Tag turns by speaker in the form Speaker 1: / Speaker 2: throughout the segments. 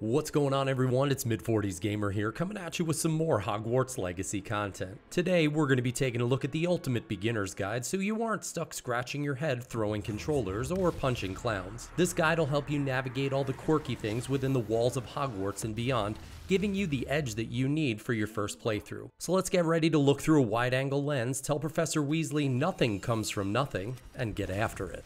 Speaker 1: What's going on everyone? It's Mid40s Gamer here coming at you with some more Hogwarts Legacy content. Today we're going to be taking a look at the ultimate beginner's guide so you aren't stuck scratching your head throwing controllers or punching clowns. This guide will help you navigate all the quirky things within the walls of Hogwarts and beyond, giving you the edge that you need for your first playthrough. So let's get ready to look through a wide angle lens, tell Professor Weasley nothing comes from nothing, and get after it.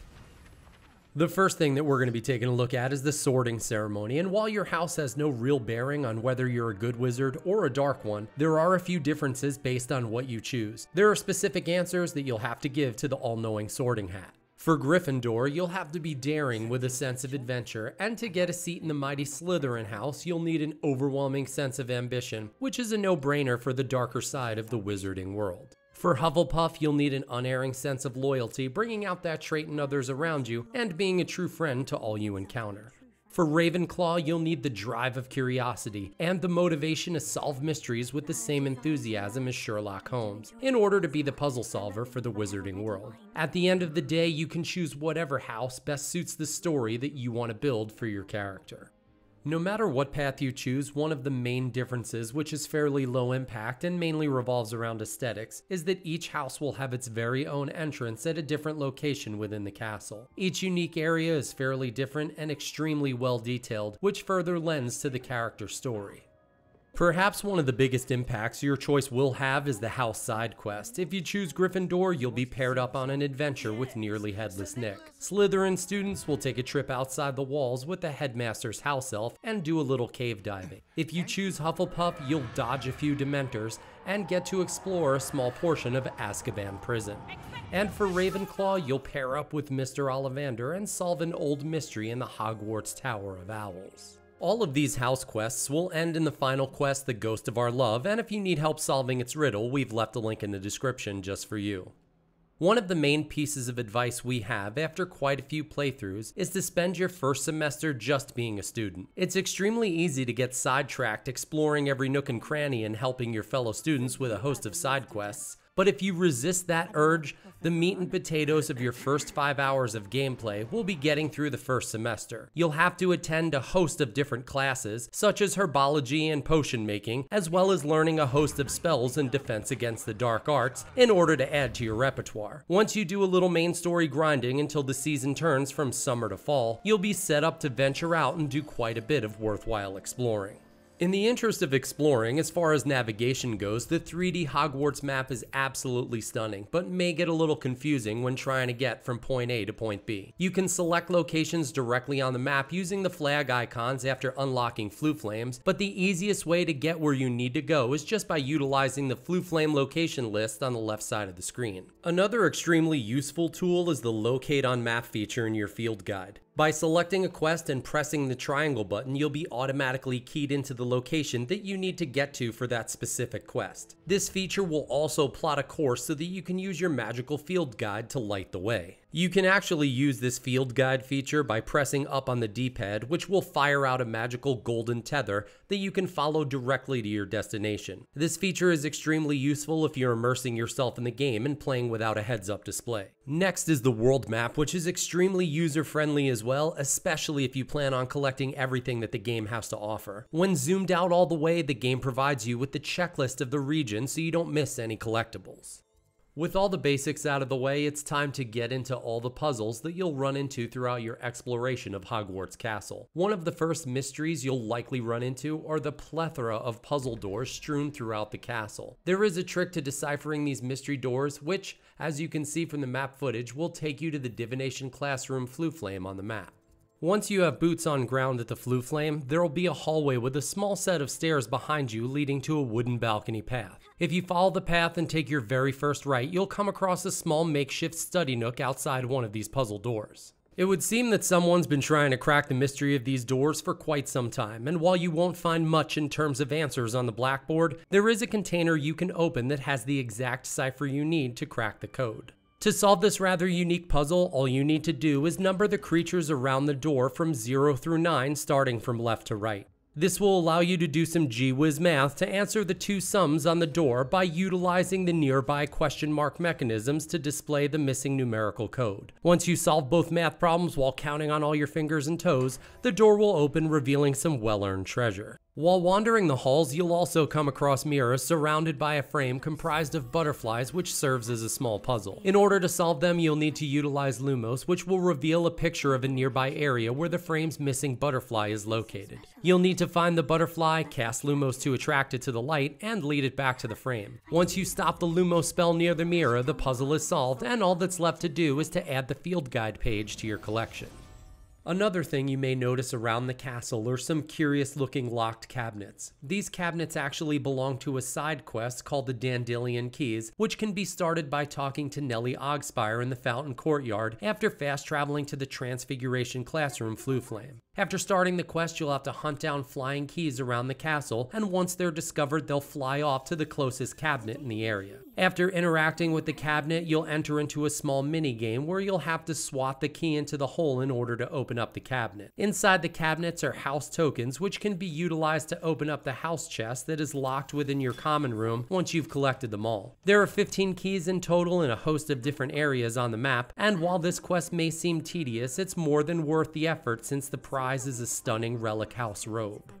Speaker 1: The first thing that we're going to be taking a look at is the sorting ceremony, and while your house has no real bearing on whether you're a good wizard or a dark one, there are a few differences based on what you choose. There are specific answers that you'll have to give to the all-knowing sorting hat. For Gryffindor, you'll have to be daring with a sense of adventure, and to get a seat in the mighty Slytherin house, you'll need an overwhelming sense of ambition, which is a no-brainer for the darker side of the wizarding world. For Hufflepuff, you'll need an unerring sense of loyalty, bringing out that trait in others around you, and being a true friend to all you encounter. For Ravenclaw, you'll need the drive of curiosity and the motivation to solve mysteries with the same enthusiasm as Sherlock Holmes, in order to be the puzzle solver for the wizarding world. At the end of the day, you can choose whatever house best suits the story that you want to build for your character. No matter what path you choose, one of the main differences, which is fairly low impact and mainly revolves around aesthetics, is that each house will have its very own entrance at a different location within the castle. Each unique area is fairly different and extremely well detailed, which further lends to the character story. Perhaps one of the biggest impacts your choice will have is the house side quest. If you choose Gryffindor, you'll be paired up on an adventure with nearly headless Nick. Slytherin students will take a trip outside the walls with the headmaster's house elf and do a little cave diving. If you choose Hufflepuff, you'll dodge a few Dementors and get to explore a small portion of Azkaban prison. And for Ravenclaw, you'll pair up with Mr. Ollivander and solve an old mystery in the Hogwarts Tower of Owls. All of these house quests will end in the final quest, The Ghost of Our Love, and if you need help solving its riddle, we've left a link in the description just for you. One of the main pieces of advice we have after quite a few playthroughs is to spend your first semester just being a student. It's extremely easy to get sidetracked exploring every nook and cranny and helping your fellow students with a host of side quests, but if you resist that urge, the meat and potatoes of your first five hours of gameplay will be getting through the first semester. You'll have to attend a host of different classes, such as herbology and potion making, as well as learning a host of spells and defense against the dark arts in order to add to your repertoire. Once you do a little main story grinding until the season turns from summer to fall, you'll be set up to venture out and do quite a bit of worthwhile exploring. In the interest of exploring, as far as navigation goes, the 3D Hogwarts map is absolutely stunning, but may get a little confusing when trying to get from point A to point B. You can select locations directly on the map using the flag icons after unlocking Floo Flames, but the easiest way to get where you need to go is just by utilizing the Floo Flame location list on the left side of the screen. Another extremely useful tool is the Locate on Map feature in your field guide. By selecting a quest and pressing the triangle button, you'll be automatically keyed into the location that you need to get to for that specific quest. This feature will also plot a course so that you can use your magical field guide to light the way. You can actually use this field guide feature by pressing up on the D-pad, which will fire out a magical golden tether that you can follow directly to your destination. This feature is extremely useful if you're immersing yourself in the game and playing without a heads-up display. Next is the world map, which is extremely user-friendly as well, especially if you plan on collecting everything that the game has to offer. When zoomed out all the way, the game provides you with the checklist of the region so you don't miss any collectibles. With all the basics out of the way, it's time to get into all the puzzles that you'll run into throughout your exploration of Hogwarts Castle. One of the first mysteries you'll likely run into are the plethora of puzzle doors strewn throughout the castle. There is a trick to deciphering these mystery doors, which, as you can see from the map footage, will take you to the divination classroom Floo Flame on the map. Once you have boots on ground at the Floo Flame, there will be a hallway with a small set of stairs behind you leading to a wooden balcony path. If you follow the path and take your very first right, you'll come across a small makeshift study nook outside one of these puzzle doors. It would seem that someone's been trying to crack the mystery of these doors for quite some time, and while you won't find much in terms of answers on the blackboard, there is a container you can open that has the exact cipher you need to crack the code. To solve this rather unique puzzle, all you need to do is number the creatures around the door from 0 through 9 starting from left to right. This will allow you to do some gee whiz math to answer the two sums on the door by utilizing the nearby question mark mechanisms to display the missing numerical code. Once you solve both math problems while counting on all your fingers and toes, the door will open revealing some well-earned treasure. While wandering the halls, you'll also come across mirrors surrounded by a frame comprised of butterflies which serves as a small puzzle. In order to solve them, you'll need to utilize Lumos, which will reveal a picture of a nearby area where the frame's missing butterfly is located. You'll need to find the butterfly, cast Lumos to attract it to the light, and lead it back to the frame. Once you stop the Lumos spell near the mirror, the puzzle is solved, and all that's left to do is to add the field guide page to your collection. Another thing you may notice around the castle are some curious looking locked cabinets. These cabinets actually belong to a side quest called the Daedalian Keys, which can be started by talking to Nellie Oggspire in the Fountain Courtyard after fast traveling to the Transfiguration Classroom Floo-Flame. After starting the quest, you'll have to hunt down flying keys around the castle, and once they're discovered, they'll fly off to the closest cabinet in the area. After interacting with the cabinet, you'll enter into a small mini game where you'll have to swat the key into the hole in order to open up the cabinet. Inside the cabinets are house tokens, which can be utilized to open up the house chest that is locked within your common room once you've collected them all. There are 15 keys in total in a host of different areas on the map, and while this quest may seem tedious, it's more than worth the effort since the is a stunning relic house robe.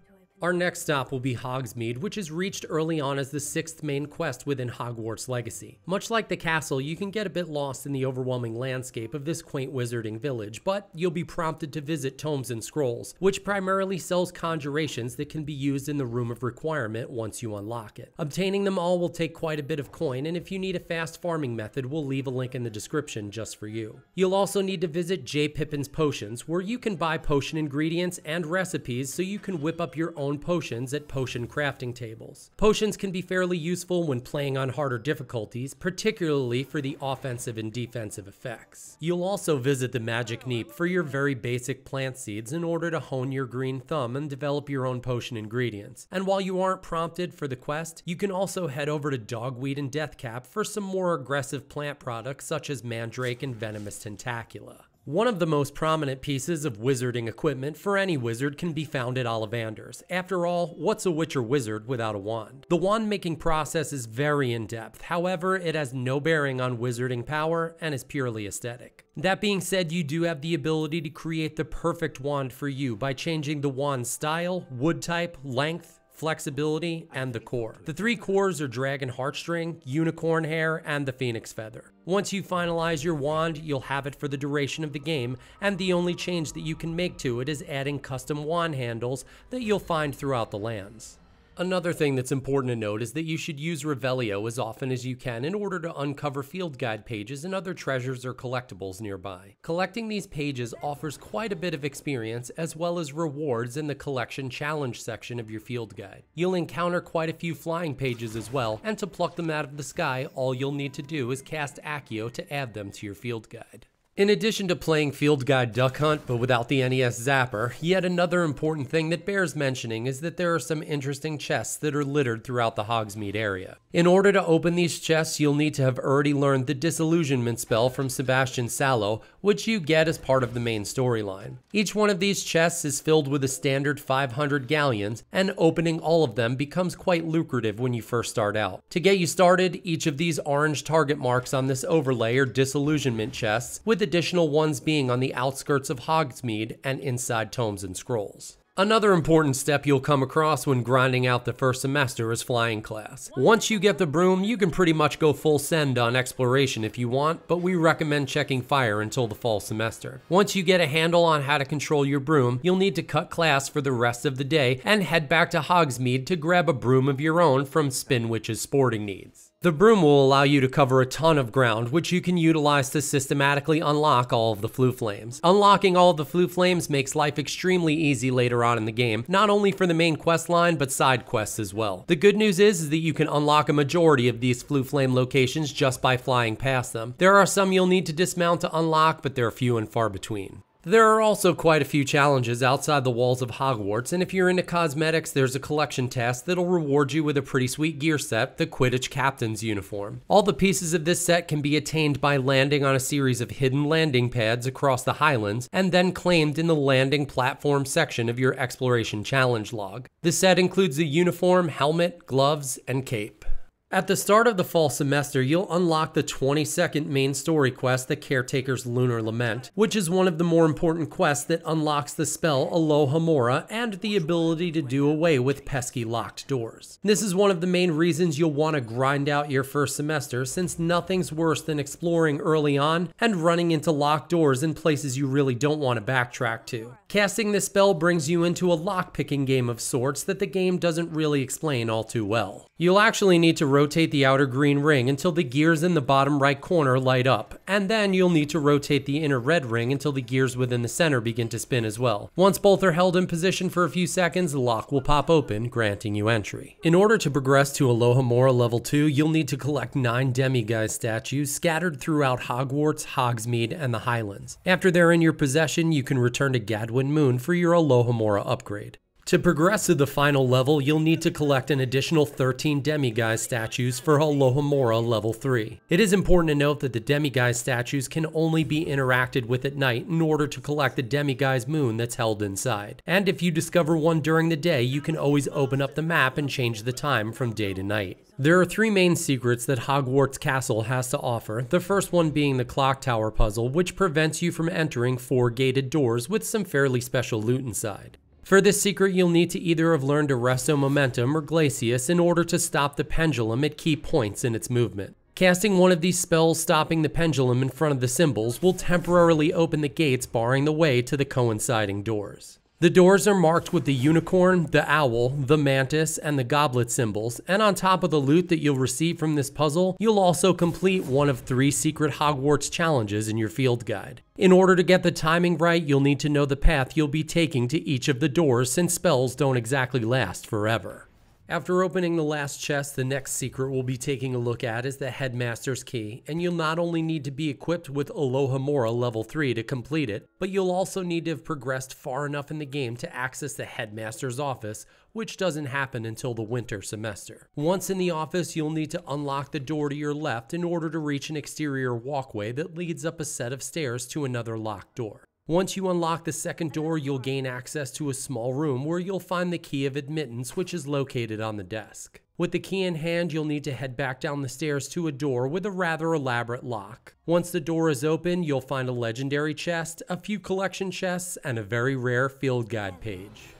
Speaker 1: Our next stop will be Hogsmeade, which is reached early on as the sixth main quest within Hogwarts Legacy. Much like the castle, you can get a bit lost in the overwhelming landscape of this quaint wizarding village, but you'll be prompted to visit Tomes and Scrolls, which primarily sells conjurations that can be used in the Room of Requirement once you unlock it. Obtaining them all will take quite a bit of coin, and if you need a fast farming method, we'll leave a link in the description just for you. You'll also need to visit J. Pippin's Potions, where you can buy potion ingredients and recipes so you can whip up your own potions at potion crafting tables. Potions can be fairly useful when playing on harder difficulties, particularly for the offensive and defensive effects. You'll also visit the Magic Neep for your very basic plant seeds in order to hone your green thumb and develop your own potion ingredients. And while you aren't prompted for the quest, you can also head over to Dogweed and Deathcap for some more aggressive plant products such as Mandrake and Venomous Tentacula. One of the most prominent pieces of wizarding equipment for any wizard can be found at Ollivander's. After all, what's a witcher wizard without a wand? The wand making process is very in-depth, however, it has no bearing on wizarding power and is purely aesthetic. That being said, you do have the ability to create the perfect wand for you by changing the wand's style, wood type, length, flexibility, and the core. The three cores are Dragon Heartstring, Unicorn Hair, and the Phoenix Feather. Once you finalize your wand, you'll have it for the duration of the game, and the only change that you can make to it is adding custom wand handles that you'll find throughout the lands. Another thing that's important to note is that you should use Revelio as often as you can in order to uncover field guide pages and other treasures or collectibles nearby. Collecting these pages offers quite a bit of experience as well as rewards in the collection challenge section of your field guide. You'll encounter quite a few flying pages as well, and to pluck them out of the sky, all you'll need to do is cast Accio to add them to your field guide. In addition to playing Field Guide Duck Hunt but without the NES Zapper, yet another important thing that bears mentioning is that there are some interesting chests that are littered throughout the Hogsmeade area. In order to open these chests, you'll need to have already learned the Disillusionment spell from Sebastian Sallow, which you get as part of the main storyline. Each one of these chests is filled with a standard 500 galleons, and opening all of them becomes quite lucrative when you first start out. To get you started, each of these orange target marks on this overlay are Disillusionment chests, with additional ones being on the outskirts of Hogsmeade and inside tomes and scrolls. Another important step you'll come across when grinding out the first semester is flying class. Once you get the broom, you can pretty much go full send on exploration if you want, but we recommend checking fire until the fall semester. Once you get a handle on how to control your broom, you'll need to cut class for the rest of the day and head back to Hogsmeade to grab a broom of your own from Spintwitches sporting needs. The broom will allow you to cover a ton of ground, which you can utilize to systematically unlock all of the Floo-Flames. Unlocking all of the Floo-Flames makes life extremely easy later on in the game, not only for the main quest line, but side quests as well. The good news is, is that you can unlock a majority of these Floo-Flame locations just by flying past them. There are some you'll need to dismount to unlock, but they're few and far between. There are also quite a few challenges outside the walls of Hogwarts, and if you're into cosmetics, there's a collection task that'll reward you with a pretty sweet gear set, the Quidditch Captain's uniform. All the pieces of this set can be attained by landing on a series of hidden landing pads across the Highlands, and then claimed in the landing platform section of your exploration challenge log. The set includes the uniform, helmet, gloves, and cape. At the start of the fall semester, you'll unlock the 22nd main story quest, The Caretaker's Lunar Lament, which is one of the more important quests that unlocks the spell Alohomora and the ability to do away with pesky locked doors. This is one of the main reasons you'll want to grind out your first semester, since nothing's worse than exploring early on and running into locked doors in places you really don't want to backtrack to. Casting this spell brings you into a lock-picking game of sorts that the game doesn't really explain all too well. You'll actually need to rotate the outer green ring until the gears in the bottom right corner light up, and then you'll need to rotate the inner red ring until the gears within the center begin to spin as well. Once both are held in position for a few seconds, the lock will pop open, granting you entry. In order to progress to Alohomora level 2, you'll need to collect 9 demiguise statues scattered throughout Hogwarts, Hogsmeade, and the Highlands. After they're in your possession, you can return to Gladwin Moon for your Alohomora upgrade. To progress to the final level, you'll need to collect an additional 13 demiguise statues for Alohomora level 3. It is important to note that the demiguise statues can only be interacted with at night in order to collect the demiguise moon that's held inside. And if you discover one during the day, you can always open up the map and change the time from day to night. There are three main secrets that Hogwarts Castle has to offer, the first one being the Clock Tower puzzle, which prevents you from entering four gated doors with some fairly special loot inside. For this secret, you'll need to either have learned Arresto Momentum or Glacius in order to stop the pendulum at key points in its movement. Casting one of these spells stopping the pendulum in front of the symbols will temporarily open the gates barring the way to the coinciding doors. The doors are marked with the unicorn, the owl, the mantis, and the goblet symbols, and on top of the loot that you'll receive from this puzzle, you'll also complete one of three secret Hogwarts challenges in your field guide. In order to get the timing right, you'll need to know the path you'll be taking to each of the doors since spells don't exactly last forever. After opening the last chest, the next secret we'll be taking a look at is the Headmaster's Key, and you'll not only need to be equipped with Alohomora level 3 to complete it, but you'll also need to have progressed far enough in the game to access the Headmaster's office, which doesn't happen until the winter semester. Once in the office, you'll need to unlock the door to your left in order to reach an exterior walkway that leads up a set of stairs to another locked door. Once you unlock the second door, you'll gain access to a small room where you'll find the key of admittance, which is located on the desk. With the key in hand, you'll need to head back down the stairs to a door with a rather elaborate lock. Once the door is open, you'll find a legendary chest, a few collection chests, and a very rare field guide page.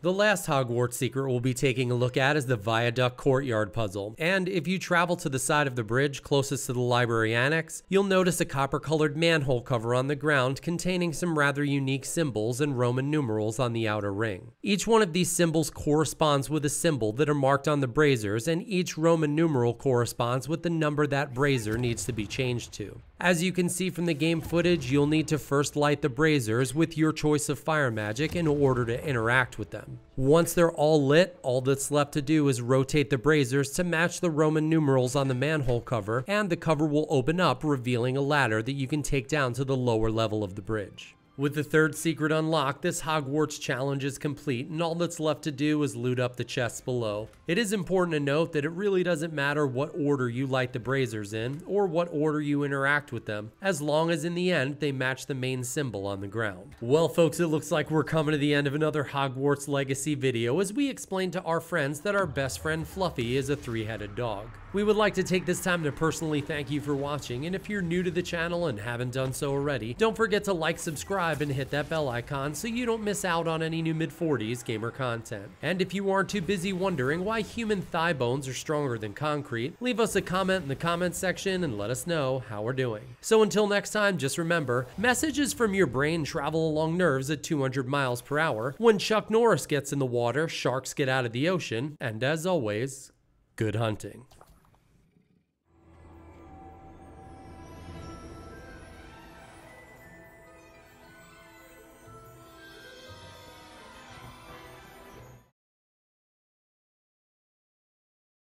Speaker 1: The last Hogwarts secret we'll be taking a look at is the Viaduct Courtyard puzzle, and if you travel to the side of the bridge closest to the library annex, you'll notice a copper-colored manhole cover on the ground containing some rather unique symbols and Roman numerals on the outer ring. Each one of these symbols corresponds with a symbol that are marked on the braziers, and each Roman numeral corresponds with the number that brazier needs to be changed to. As you can see from the game footage, you'll need to first light the braziers with your choice of fire magic in order to interact with them. Once they're all lit, all that's left to do is rotate the braziers to match the Roman numerals on the manhole cover, and the cover will open up, revealing a ladder that you can take down to the lower level of the bridge. With the third secret unlocked, this Hogwarts challenge is complete, and all that's left to do is loot up the chests below. It is important to note that it really doesn't matter what order you light the braziers in, or what order you interact with them, as long as in the end they match the main symbol on the ground. Well folks, it looks like we're coming to the end of another Hogwarts Legacy video as we explain to our friends that our best friend Fluffy is a three-headed dog. We would like to take this time to personally thank you for watching, and if you're new to the channel and haven't done so already, don't forget to like, subscribe, and hit that bell icon so you don't miss out on any new mid-40s gamer content. And if you aren't too busy wondering why human thigh bones are stronger than concrete, leave us a comment in the comment section and let us know how we're doing. So until next time, just remember, messages from your brain travel along nerves at 200 miles per hour. When Chuck Norris gets in the water, sharks get out of the ocean, and as always, good hunting.